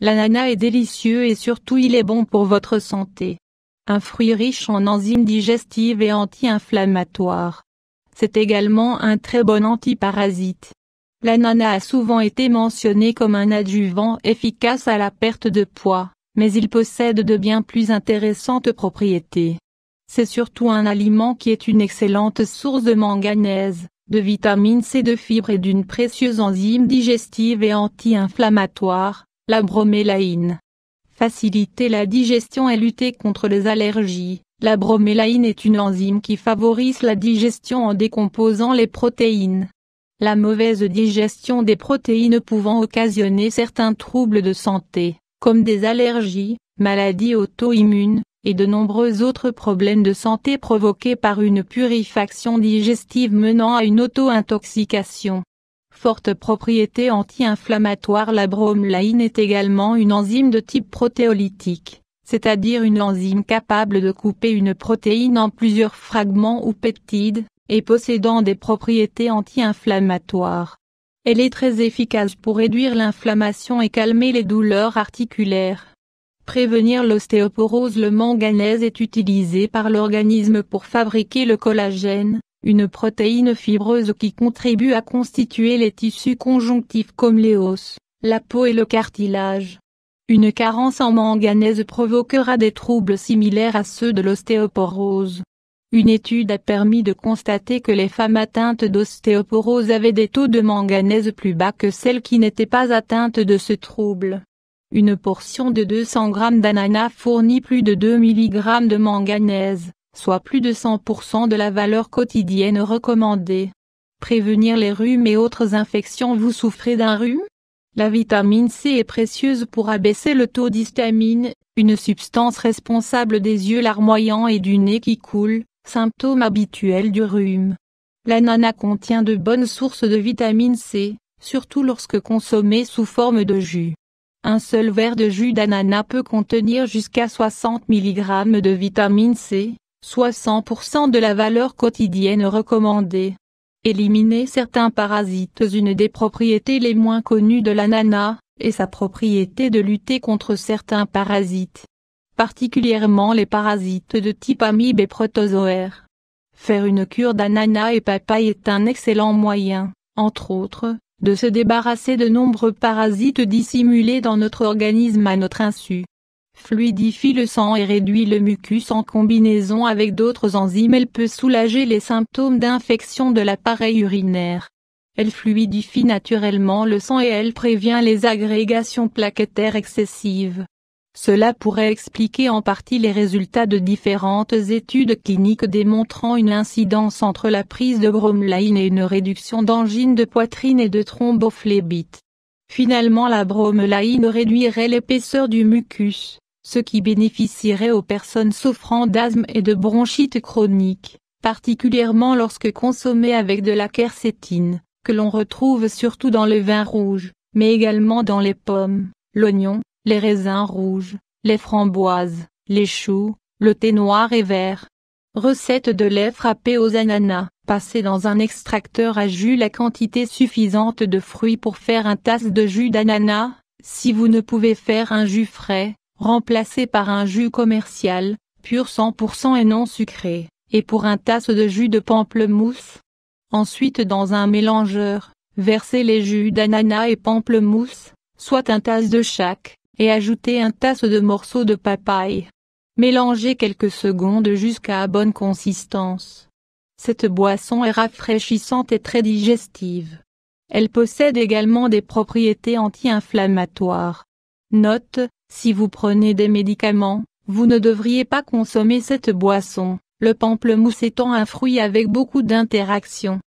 L'ananas est délicieux et surtout il est bon pour votre santé. Un fruit riche en enzymes digestives et anti-inflammatoires. C'est également un très bon antiparasite. L'ananas a souvent été mentionné comme un adjuvant efficace à la perte de poids, mais il possède de bien plus intéressantes propriétés. C'est surtout un aliment qui est une excellente source de manganèse, de vitamine C de fibres et d'une précieuse enzyme digestive et anti-inflammatoire, la bromélaïne. Faciliter la digestion et lutter contre les allergies. La bromélaïne est une enzyme qui favorise la digestion en décomposant les protéines. La mauvaise digestion des protéines pouvant occasionner certains troubles de santé, comme des allergies, maladies auto-immunes, et de nombreux autres problèmes de santé provoqués par une purification digestive menant à une auto-intoxication. Forte propriété anti-inflammatoire La bromelaïne est également une enzyme de type protéolytique, c'est-à-dire une enzyme capable de couper une protéine en plusieurs fragments ou peptides, et possédant des propriétés anti-inflammatoires. Elle est très efficace pour réduire l'inflammation et calmer les douleurs articulaires. Prévenir l'ostéoporose Le manganèse est utilisé par l'organisme pour fabriquer le collagène, une protéine fibreuse qui contribue à constituer les tissus conjonctifs comme les os, la peau et le cartilage. Une carence en manganèse provoquera des troubles similaires à ceux de l'ostéoporose. Une étude a permis de constater que les femmes atteintes d'ostéoporose avaient des taux de manganèse plus bas que celles qui n'étaient pas atteintes de ce trouble. Une portion de 200 g d'ananas fournit plus de 2 mg de manganèse, soit plus de 100% de la valeur quotidienne recommandée. Prévenir les rhumes et autres infections Vous souffrez d'un rhume? La vitamine C est précieuse pour abaisser le taux d'histamine, une substance responsable des yeux larmoyants et du nez qui coule, symptôme habituel du rhume. L'ananas contient de bonnes sources de vitamine C, surtout lorsque consommé sous forme de jus. Un seul verre de jus d'ananas peut contenir jusqu'à 60 mg de vitamine C, soit 100% de la valeur quotidienne recommandée. Éliminer certains parasites Une des propriétés les moins connues de l'ananas, est sa propriété de lutter contre certains parasites. Particulièrement les parasites de type amibe et protozoaires. Faire une cure d'ananas et papaye est un excellent moyen, entre autres, de se débarrasser de nombreux parasites dissimulés dans notre organisme à notre insu. Fluidifie le sang et réduit le mucus en combinaison avec d'autres enzymes. Elle peut soulager les symptômes d'infection de l'appareil urinaire. Elle fluidifie naturellement le sang et elle prévient les agrégations plaquettaires excessives. Cela pourrait expliquer en partie les résultats de différentes études cliniques démontrant une incidence entre la prise de bromelaïne et une réduction d'angine de poitrine et de thrombophlébite. Finalement la bromelaïne réduirait l'épaisseur du mucus, ce qui bénéficierait aux personnes souffrant d'asthme et de bronchite chronique, particulièrement lorsque consommée avec de la quercétine, que l'on retrouve surtout dans le vin rouge, mais également dans les pommes, l'oignon, les raisins rouges, les framboises, les choux, le thé noir et vert. Recette de lait frappé aux ananas. Passez dans un extracteur à jus la quantité suffisante de fruits pour faire un tasse de jus d'ananas. Si vous ne pouvez faire un jus frais, remplacez par un jus commercial, pur 100% et non sucré, et pour un tasse de jus de pamplemousse. Ensuite dans un mélangeur, versez les jus d'ananas et pamplemousse, soit un tasse de chaque, et ajoutez un tasse de morceaux de papaye. Mélangez quelques secondes jusqu'à bonne consistance. Cette boisson est rafraîchissante et très digestive. Elle possède également des propriétés anti-inflammatoires. Note, si vous prenez des médicaments, vous ne devriez pas consommer cette boisson, le pamplemousse étant un fruit avec beaucoup d'interactions.